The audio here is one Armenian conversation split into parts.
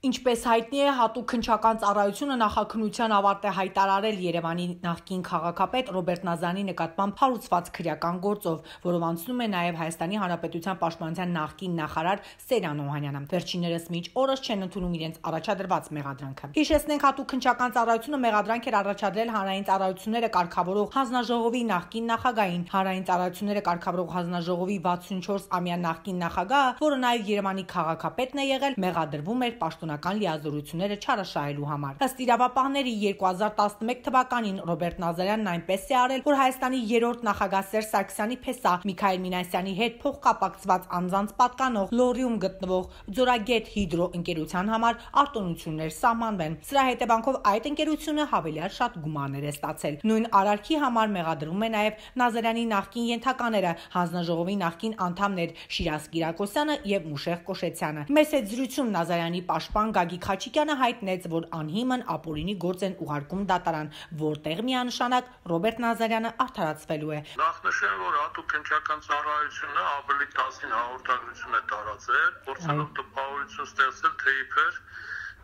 Ինչպես հայտնի է, հատուկ քնչական ծառայությունը նախաքննության ավարտ է հայտարարել Երևանի նախկին քաղաքապետ Ռոբերտ Նազարյանի նկատմամբ հարուցված քրեական գործով, որով անցնում է նաև Հայաստանի Հանրապետության Պաշտպանության նախկին նախարար Սերան Օհանյանը։ Վերջիններս միջ օրս չեն ընդունում իրենց առաջադրված մեղադրանքը։ Հիշեցնենք, հատուկ քնչական ծառայությունը մեղադրանք էր առաջադրել հանրային ծառայությունները կարգավորող հանձնաժողովի նախկին նախագահին, հանրային ծառայությունները կարգավորող հանձնաժողովի 64-ամյա նախկին նախագահը, որը նաև Երևանի քաղաքապետն է եղել, մեղադրվում էր պաշտոն պաշտոնական լիազորությունները չարաշահելու համար։ Ըստ իրավապահների 2011 թվականին Ռոբերտ Նազարյանն այնպես է արել, որ Հայաստանի երրորդ նախագահ Սերժ Սարգսյանի փեսա Միքայել Մինասյանի հետ փոխկապակցված անձանց պատկանող Լորիում գտնվող Ձորագետ հիդրո ընկերության համար արտոնություններ սահմանվեն։ Սրա հետևանքով այդ ընկերությունը հավելյալ շատ գումարներ է ստացել։ Նույն արարքի համար մեղադրվում է նաև Նազարյանի նախկին ենթակաները, հանձնաժողովի նախկին անդամներ Շիրազ Կիրակոսյանը եւ Մուշեղ Կոշեցյանը։ Մեծ հետ զրույցում Նազարյանի պաշտպան Պաշտպան Գագիկ Խաչիկյանը հայտնեց, որ անհիմն ապօրինի գործ են ուղարկում դատարան, որտեղ միանշանակ Ռոբերտ Նազարյանը արդարացվելու է։ Նախ նշեմ, որ հատուկ քնչական ծառայությունը ավելի 10-ին հաղորդագրություն է տարածել, փորձելով տպավորություն ստեղծել, թե իբր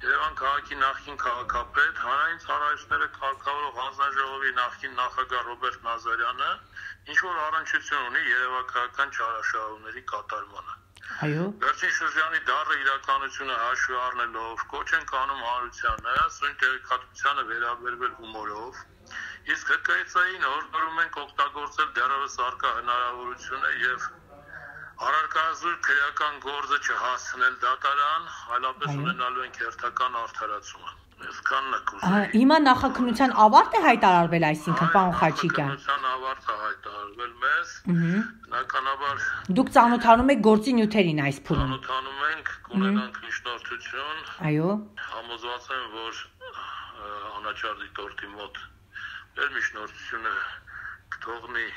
Երևան քաղաքի նախկին քաղաքապետ, հանրային ծառայությունները կարգավորող հանձնաժողովի նախկին նախագահ Ռոբերտ Նազարյանը ինչ որ առնչություն ունի երևակայական չարաշահումների կատարմանը։ Այո։ Վերջին շրջանի դառը իրականությունը հաշվի առնելով կոչ են կանում հանրությանը սույն տեղեկատվությանը վերաբերվել հումորով, իսկ հկայծային օրդորում ենք օգտագործել դեռևս արկա հնարավորությունը եւ առարկազույր քրեական գործը չհասցնել դատարան, այլապես ունենալու ենք հերթական արդարացումը։ Այսքանն է կուզեի։ Հիմա նախաքննության ավարտ է հայտարարվել, այսինքն պարոն Խաչիկյան։ Նախաքննության ավարտ է հայտարարվել մեզ։ Բնականաբար Դուք ծանոթանում եք գործի նյութերին այս փուլում։ Ծանոթանում ենք, կունենանք միջնորդություն։ Այո։ Համոզված եմ, որ անաչար դիտորդի մոտ մեր միջնորդությունը կթողնի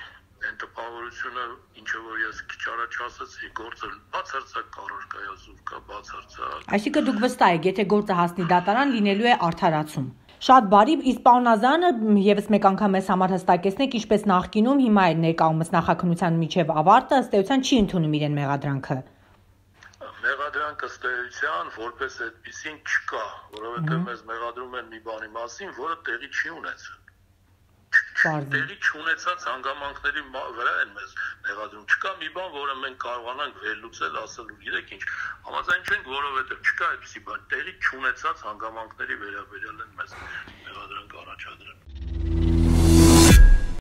այն տպավորությունը, ինչը որ ես քիչ առաջ ասացի, գործը բացարձակ կառարկայազուր կա, բացարձակ։ Այսինքն դուք վստահ եք, եթե գործը հասնի դատարան, լինելու է արդարացում։ Շատ բարի, իսկ պարոն Ազանը եւս մեկ անգամ ես համար հստակեցնեք, ինչպես նախկինում հիմա էլ ներկայումս նախաքնության միջև ավարտը ըստ էության չի ընդունում իրեն մեղադրանքը մեղադրանք ըստ էության որպես այդպեսին չկա, որովհետև մեզ մեղադրում են մի բանի մասին, որը տեղի չի ունեցել տեղի չունեցած հանգամանքների վրա են մեզ մեղադրում։ Չկա մի բան, որը մենք կարողանանք վերլուծել, ասել ու գիտեք ինչ, համաձայն չենք, որովհետև չկա այդպիսի բան։ Տեղի չունեցած հանգամանքների վերաբերյալ են մեզ մեղադրանք առաջադրել։